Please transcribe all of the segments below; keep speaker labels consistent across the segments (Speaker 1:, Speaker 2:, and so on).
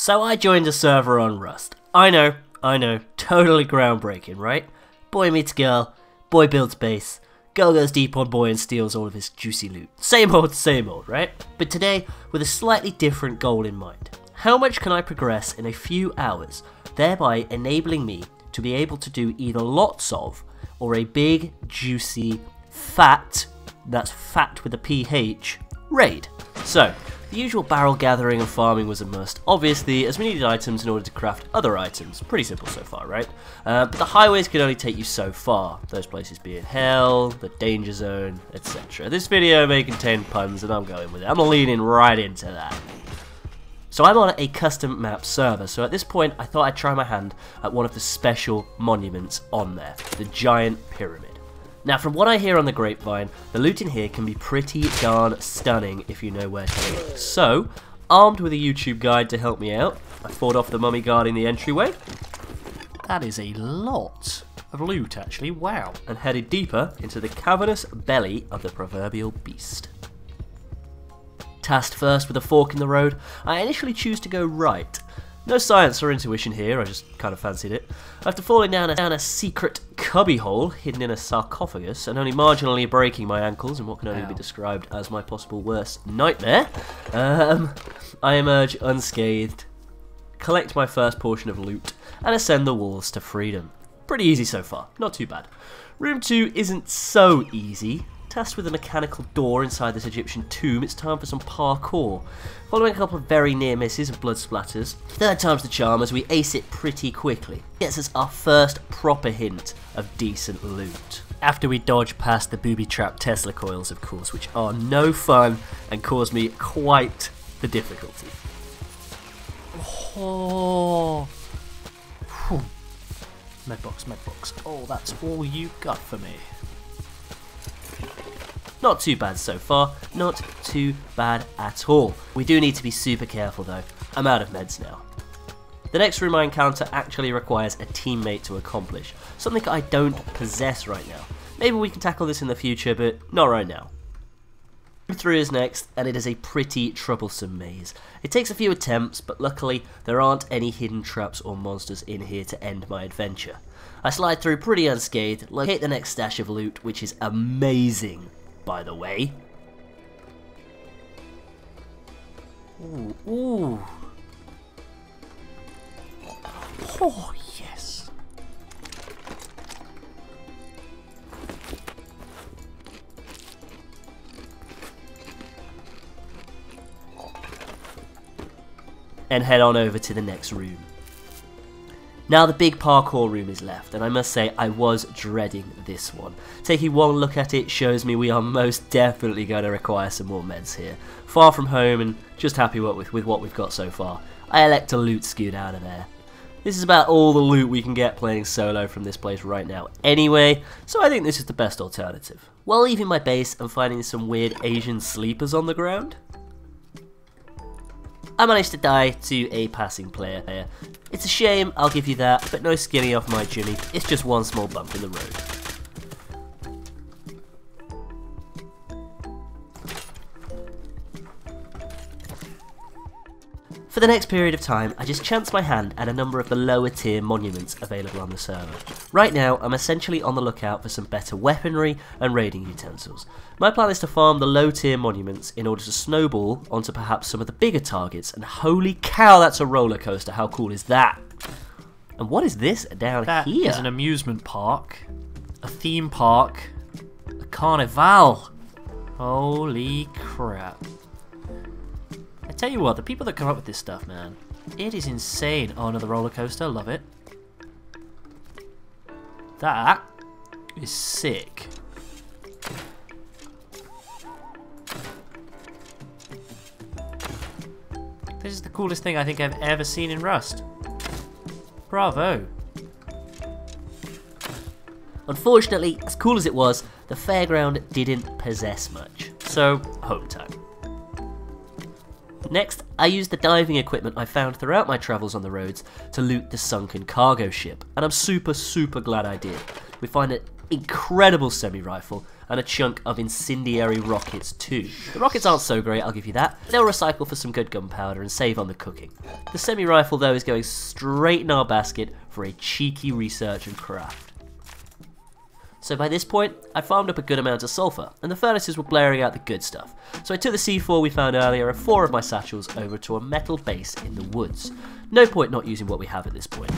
Speaker 1: So I joined a server on Rust. I know, I know, totally groundbreaking, right? Boy meets girl, boy builds base, girl goes deep on boy and steals all of his juicy loot. Same old, same old, right? But today, with a slightly different goal in mind. How much can I progress in a few hours, thereby enabling me to be able to do either lots of, or a big, juicy, fat, that's fat with a PH, raid? So, the usual barrel gathering and farming was a must, obviously, as we needed items in order to craft other items. Pretty simple so far, right? Uh, but the highways can only take you so far, those places being hell, the danger zone, etc. This video may contain puns, and I'm going with it. I'm leaning right into that. So I'm on a custom map server, so at this point I thought I'd try my hand at one of the special monuments on there, the Giant Pyramid. Now, from what I hear on the grapevine, the loot in here can be pretty darn stunning if you know where to look. So, armed with a YouTube guide to help me out, I fought off the mummy guarding the entryway. That is a lot of loot, actually, wow. And headed deeper into the cavernous belly of the proverbial beast. Tasked first with a fork in the road, I initially choose to go right, no science or intuition here, I just kind of fancied it. After falling down a, down a secret cubbyhole hidden in a sarcophagus and only marginally breaking my ankles in what can only Ow. be described as my possible worst nightmare, um, I emerge unscathed, collect my first portion of loot, and ascend the walls to freedom. Pretty easy so far, not too bad. Room 2 isn't so easy, Tasked with a mechanical door inside this Egyptian tomb, it's time for some parkour. Following a couple of very near misses and blood splatters, third time's the charm as we ace it pretty quickly. Gets us our first proper hint of decent loot. After we dodge past the booby-trapped Tesla coils, of course, which are no fun and cause me quite the difficulty. Oh. Medbox, medbox. Oh, that's all you got for me. Not too bad so far, not too bad at all. We do need to be super careful though. I'm out of meds now. The next room I encounter actually requires a teammate to accomplish, something I don't possess right now. Maybe we can tackle this in the future, but not right now. Room 3 is next, and it is a pretty troublesome maze. It takes a few attempts, but luckily there aren't any hidden traps or monsters in here to end my adventure. I slide through pretty unscathed, locate the next stash of loot, which is amazing by the way. Ooh, ooh. Oh, yes. And head on over to the next room. Now the big parkour room is left, and I must say I was dreading this one. Taking one look at it shows me we are most definitely going to require some more meds here. Far from home and just happy with, with what we've got so far. I elect to loot scoot out of there. This is about all the loot we can get playing solo from this place right now anyway, so I think this is the best alternative. While leaving my base and finding some weird Asian sleepers on the ground, I managed to die to a passing player here. It's a shame, I'll give you that, but no skinny off my Jimmy, it's just one small bump in the road. For the next period of time, I just chance my hand at a number of the lower tier monuments available on the server. Right now, I'm essentially on the lookout for some better weaponry and raiding utensils. My plan is to farm the low tier monuments in order to snowball onto perhaps some of the bigger targets, and holy cow, that's a roller coaster, how cool is that? And what is this down
Speaker 2: that
Speaker 1: here?
Speaker 2: That is an amusement park, a theme park, a carnival. Holy crap. Tell you what, the people that come up with this stuff, man, it is insane. Oh, another roller coaster, love it. That is sick. This is the coolest thing I think I've ever seen in Rust. Bravo.
Speaker 1: Unfortunately, as cool as it was, the fairground didn't possess much. So, home time. Next, I used the diving equipment I found throughout my travels on the roads to loot the sunken cargo ship, and I'm super, super glad I did. We find an incredible semi-rifle, and a chunk of incendiary rockets too. The rockets aren't so great, I'll give you that. They'll recycle for some good gunpowder and save on the cooking. The semi-rifle though is going straight in our basket for a cheeky research and craft. So by this point, I'd farmed up a good amount of sulfur, and the furnaces were blaring out the good stuff. So I took the C4 we found earlier and four of my satchels over to a metal base in the woods. No point not using what we have at this point.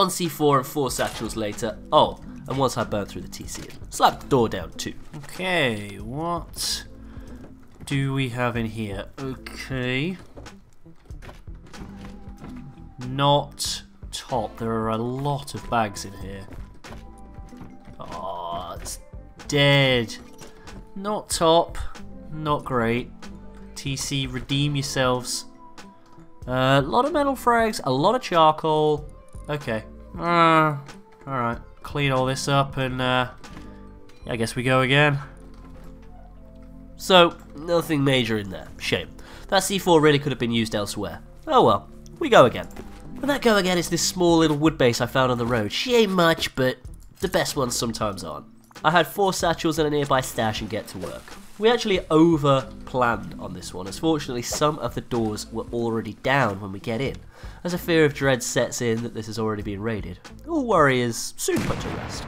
Speaker 1: One C4 and four satchels later. Oh, and once I burn through the TC slapped the door down too.
Speaker 2: Okay, what do we have in here? Okay. Not top. There are a lot of bags in here. Oh, it's dead. Not top. Not great. TC, redeem yourselves. Uh, a lot of metal frags, a lot of charcoal. Okay. Uh, Alright. Clean all this up and uh, I guess we go again.
Speaker 1: So, nothing major in there. Shame. That C4 really could have been used elsewhere. Oh well, we go again. And that go again is this small little wood base I found on the road. She ain't much, but the best ones sometimes aren't. I had four satchels and a nearby stash and get to work. We actually over planned on this one, as fortunately some of the doors were already down when we get in. As a fear of dread sets in that this has already been raided, all worry is soon put to rest.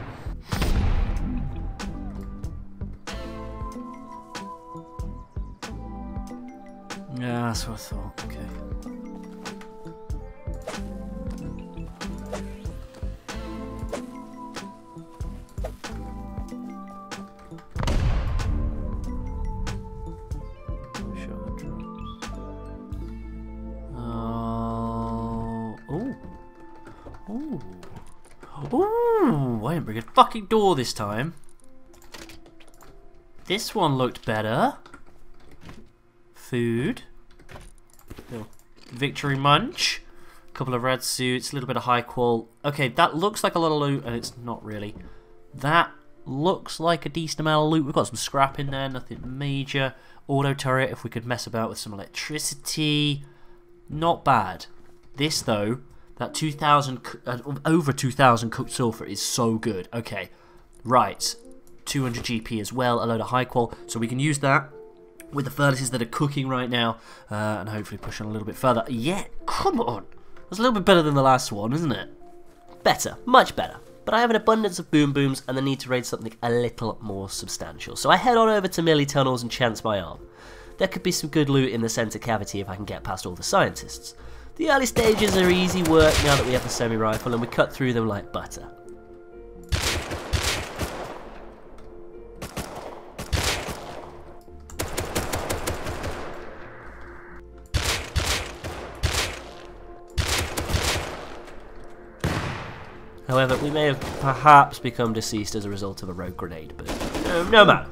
Speaker 2: Yeah, that's what I thought. Okay. I didn't bring a fucking door this time. This one looked better. Food. Little victory munch. A couple of red suits, a little bit of high qual. Okay, that looks like a lot of loot, and it's not really. That looks like a decent amount of loot. We've got some scrap in there, nothing major. Auto turret, if we could mess about with some electricity. Not bad. This, though, that 2,000, uh, over 2,000 cooked sulfur is so good. Okay, right. 200 GP as well, a load of high qual, so we can use that with the furnaces that are cooking right now, uh, and hopefully push on a little bit further. Yeah, come on! That's a little bit better than the last one, isn't it? Better, much better. But I have an abundance of boom booms and the need to raid something a little more substantial. So I head on over to Millie Tunnels and chance my arm. There could be some good loot in the centre cavity if I can get past all the scientists. The early stages are easy work now that we have the semi-rifle and we cut through them like butter. However, we may have perhaps become deceased as a result of a rogue grenade, but uh, no matter.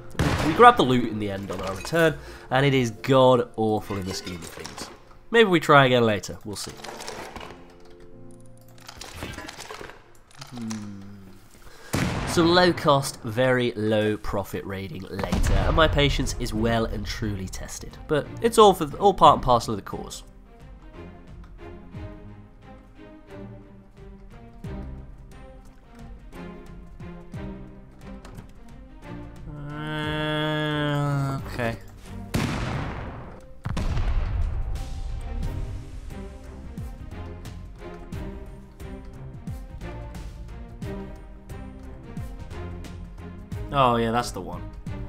Speaker 2: We grab the loot in the end on our return, and it is god awful in the scheme of things. Maybe we try again later, we'll see. Hmm. Some low cost, very low profit raiding later, and my patience is well and truly tested. But it's all for all part and parcel of the cause. Oh yeah, that's the one.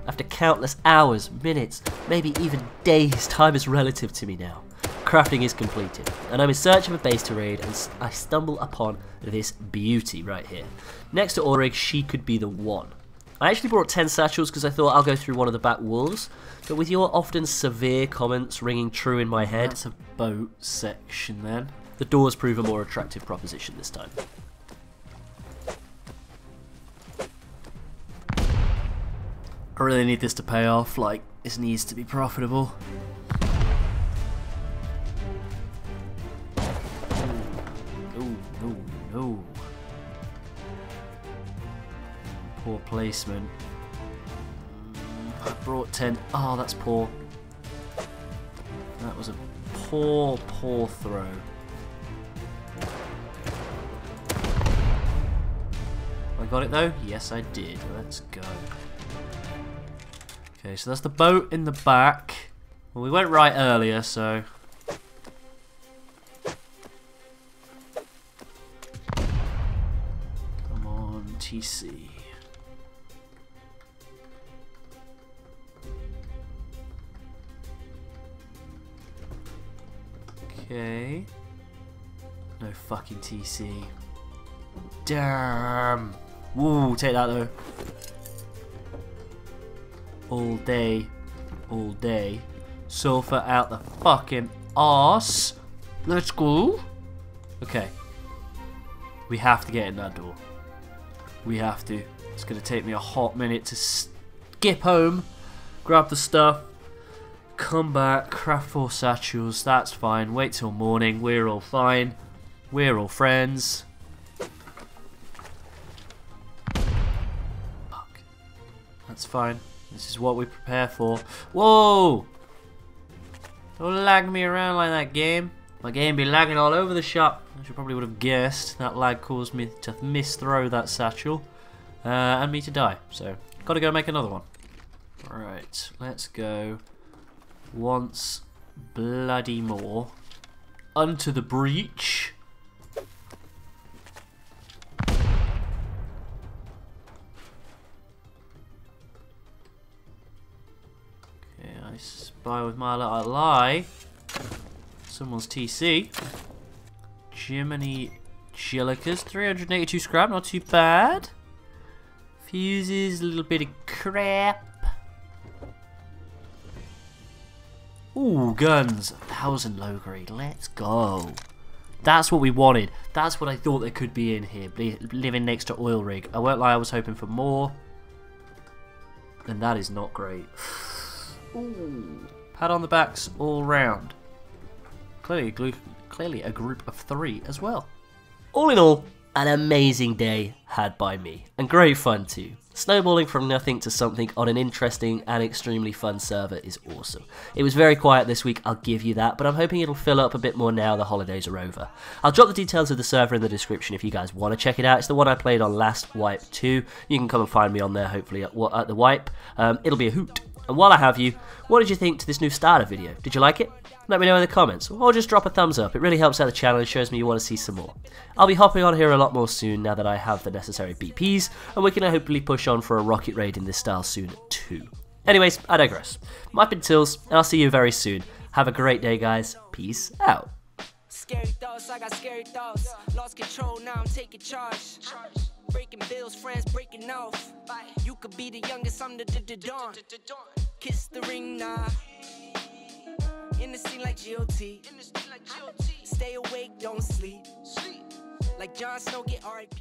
Speaker 1: After countless hours, minutes, maybe even days, time is relative to me now. Crafting is completed, and I'm in search of a base to raid, and I stumble upon this beauty right here. Next to oil rig, she could be the one. I actually brought 10 satchels because I thought I'll go through one of the back walls, but with your often severe comments ringing true in my head,
Speaker 2: That's a boat section then.
Speaker 1: the doors prove a more attractive proposition this time.
Speaker 2: I really need this to pay off, like, this needs to be profitable. No, no, no. Poor placement. I brought 10. Oh, that's poor. That was a poor, poor throw. I got it though? Yes, I did. Let's go. Okay, so that's the boat in the back. Well, we went right earlier, so... Come on, TC. Okay. No fucking TC. Damn. Woo, take that though all day, all day. Sulfur out the fucking arse. Let's go. Okay. We have to get in that door. We have to. It's going to take me a hot minute to skip home, grab the stuff, come back, craft four satchels. That's fine. Wait till morning. We're all fine. We're all friends. Fuck. That's fine. This is what we prepare for. Whoa! Don't lag me around like that game. My game be lagging all over the shop. As you probably would have guessed, that lag caused me to misthrow that satchel. Uh, and me to die. So, gotta go make another one. Alright, let's go. Once bloody more. Unto the breach. Spy with my little lie. Someone's TC. Jiminy Chillicas, 382 scrap, not too bad. Fuses, a little bit of crap. Ooh, guns. A thousand low grade. Let's go. That's what we wanted. That's what I thought there could be in here. Living next to oil rig. I won't lie, I was hoping for more. And that is not great. Ooh. Pat on the backs all round. Clearly, clearly a group of three as well.
Speaker 1: All in all, an amazing day had by me, and great fun too. Snowballing from nothing to something on an interesting and extremely fun server is awesome. It was very quiet this week, I'll give you that, but I'm hoping it'll fill up a bit more now the holidays are over. I'll drop the details of the server in the description if you guys want to check it out. It's the one I played on last Wipe 2. You can come and find me on there hopefully at, at the Wipe. Um, it'll be a hoot. And while I have you, what did you think to this new starter video? Did you like it? Let me know in the comments, or just drop a thumbs up. It really helps out the channel and shows me you want to see some more. I'll be hopping on here a lot more soon now that I have the necessary BPs, and we can hopefully push on for a rocket raid in this style soon too. Anyways, I digress. My been Tilz, and I'll see you very soon. Have a great day, guys. Peace out. Scary thoughts, I got scary thoughts. Lost control, now I'm taking charge. Breaking bills, friends breaking off. You could be the youngest, I'm the dawn. Kiss the ring, nah. In the scene like GOT. Stay awake, don't sleep. Like Jon Snow, get RIP.